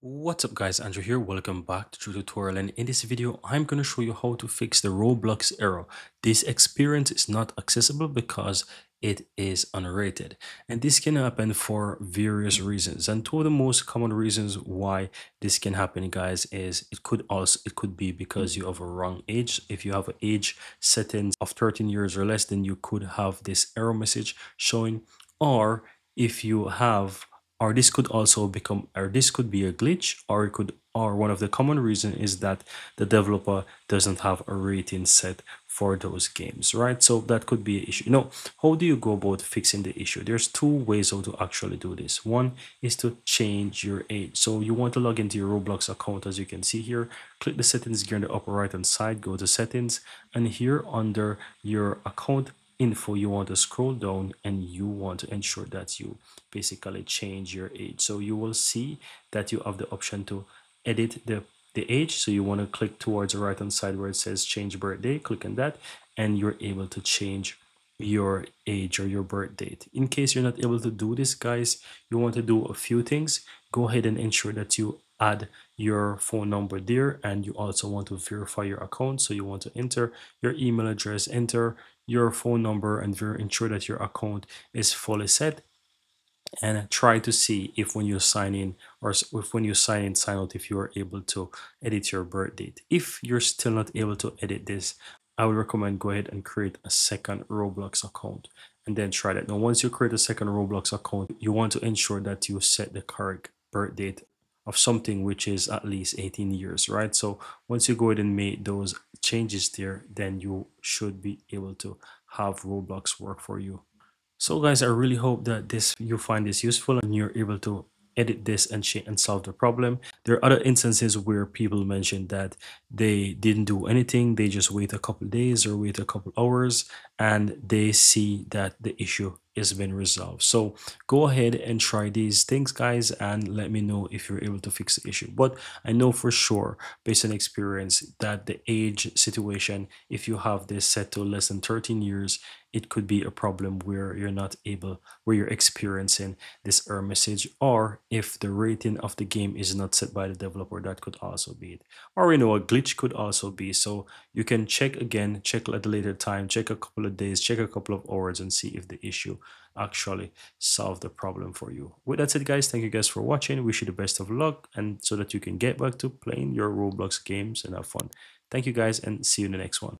What's up guys, Andrew here, welcome back to Drew Tutorial. And in this video I'm going to show you how to fix the Roblox error. This experience is not accessible because it is unrated. And this can happen for various reasons. And two of the most common reasons why this can happen guys is it could also it could be because you have a wrong age. If you have an age settings of 13 years or less then you could have this error message showing. Or if you have or this could also become or this could be a glitch or it could or one of the common reason is that the developer doesn't have a rating set for those games right? So that could be an issue. You know how do you go about fixing the issue? There's two ways how to actually do this. One is to change your age. So you want to log into your roblox account as you can see here. Click the settings gear on the upper right hand side go to settings and here under your account info you want to scroll down and you want to ensure that you basically change your age. So you will see that you have the option to edit the the age. So you want to click towards the right hand side where it says change birthday click on that and you're able to change your age or your birth date. In case you're not able to do this guys you want to do a few things. Go ahead and ensure that you add your phone number there and you also want to verify your account. So you want to enter your email address enter your phone number and ensure that your account is fully set. And try to see if when you sign in or if when you sign in sign out if you are able to edit your birth date. If you're still not able to edit this i would recommend go ahead and create a second roblox account and then try that. Now once you create a second roblox account you want to ensure that you set the correct birth date of something which is at least 18 years right? So once you go ahead and make those changes there then you should be able to have roblox work for you. So guys i really hope that this you find this useful and you're able to edit this and and solve the problem. There are other instances where people mentioned that they didn't do anything they just wait a couple days or wait a couple hours and they see that the issue has been resolved. So go ahead and try these things guys and let me know if you're able to fix the issue. But i know for sure based on experience that the age situation if you have this set to less than 13 years it could be a problem where you're not able where you're experiencing this error message or if the rating of the game is not set by the developer that could also be it. Or you know a glitch could also be. So you can check again check at a later time check a couple of days check a couple of hours and see if the issue actually solve the problem for you. With that said guys thank you guys for watching. Wish you the best of luck and so that you can get back to playing your roblox games and have fun. Thank you guys and see you in the next one